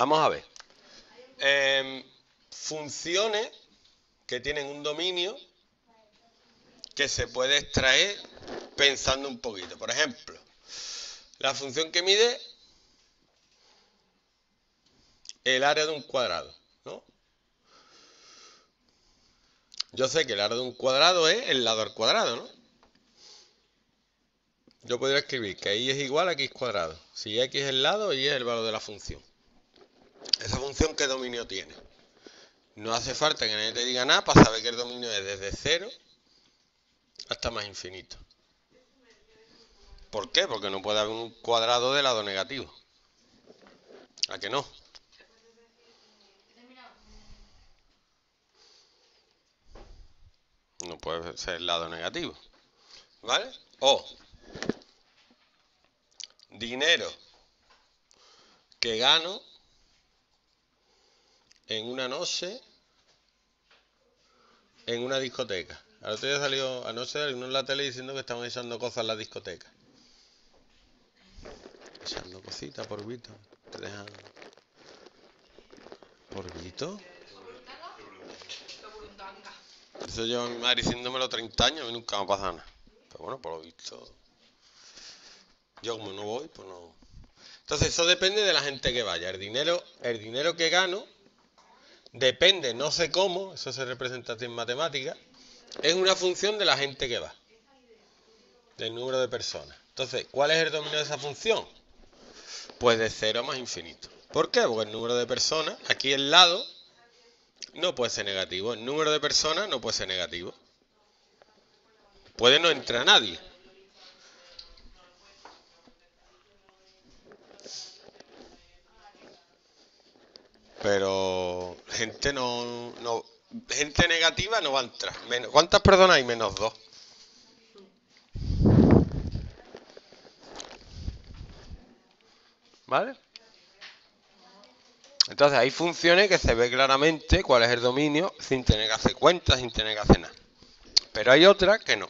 Vamos a ver. Em, funciones que tienen un dominio que se puede extraer pensando un poquito. Por ejemplo, la función que mide el área de un cuadrado. ¿no? Yo sé que el área de un cuadrado es el lado al cuadrado, ¿no? Yo podría escribir que y es igual a x cuadrado. Si x es el lado, y es el valor de la función. Función, ¿qué dominio tiene? No hace falta que nadie te diga nada para saber que el dominio es desde 0 hasta más infinito. ¿Por qué? Porque no puede haber un cuadrado de lado negativo. ¿A que no? No puede ser el lado negativo. ¿Vale? O dinero que gano en una noche en una discoteca. Al otro día salió, anoche en la tele diciendo que estaban echando cosas en la discoteca. Echando cositas por Vito. Te dejan. ¿Por Vito? Eso lleva mi madre diciéndomelo 30 años y nunca me pasa nada. Pero bueno, por lo visto. Yo como no voy, pues no. Entonces eso depende de la gente que vaya. El dinero, el dinero que gano depende, no sé cómo, eso se representa en matemáticas, es una función de la gente que va, del número de personas. Entonces, ¿cuál es el dominio de esa función? Pues de cero más infinito. ¿Por qué? Porque el número de personas, aquí el lado, no puede ser negativo. El número de personas no puede ser negativo. Puede no entrar nadie. Pero gente no, no gente negativa no va a entrar. ¿Cuántas personas hay? Menos dos. ¿Vale? Entonces hay funciones que se ve claramente cuál es el dominio sin tener que hacer cuentas, sin tener que hacer nada. Pero hay otras que no.